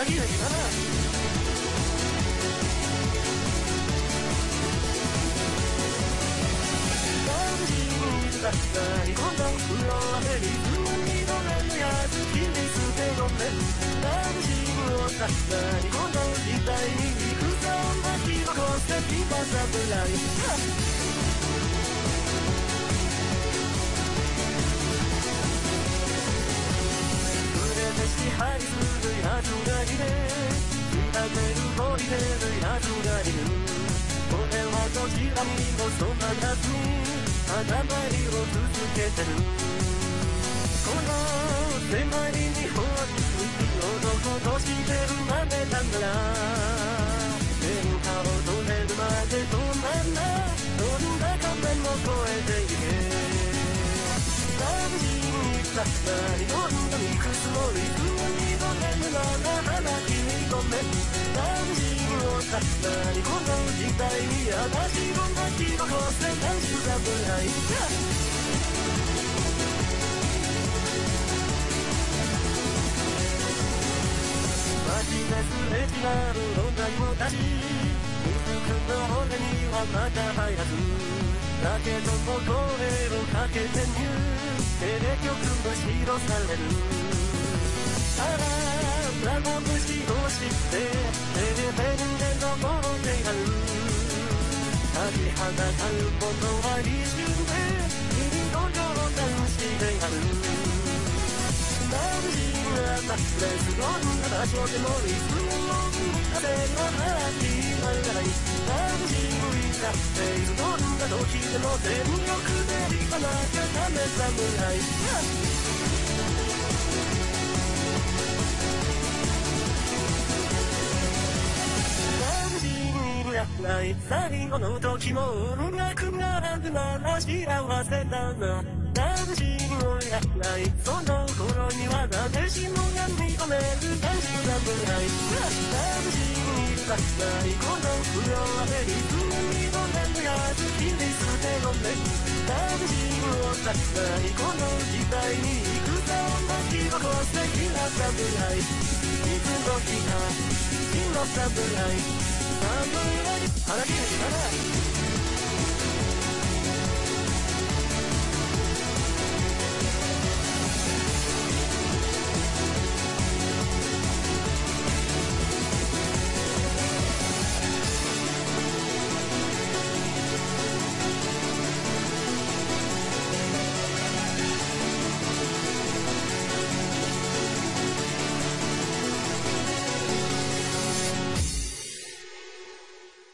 腹切れたなだったりこの風呂あてに海の目のやつ切り捨てごめんラブシーンをさったりこの時代に行くさんだき残して今侍支配する奴がいて調べるボリでる奴がいる俺はどちらにもそばなず頭りを続けてるこの狭い日本に男として生まれたんだ喧嘩を止めるまで止まんなどんな仮面も越えていけ眩しいさ何くつもりくにごめんななな君ごめん眩しいをさ何この時代に私の泣き起こせ何しだぶない街ですれ違う女子たちミスクの俺にはまだ入らずだけども声をかけてみるテレ曲の白される立ちはだかることは一瞬で君の冗談してやるたレスどんな場でもいつも風のハッピーならない眩しいさいつどんな時でも全力で行かなきゃダメ侍いやない最後の時も音楽がなくなら幸せだな眩しいのやないその頃には誰しもが認める男子侍眩しいさないこの不良はヘリズムにのなんやつ切り捨てごめん眩しいをさないこの時代に戦を巻き起こす的な侍いつの日か真の侍侍腹切れたな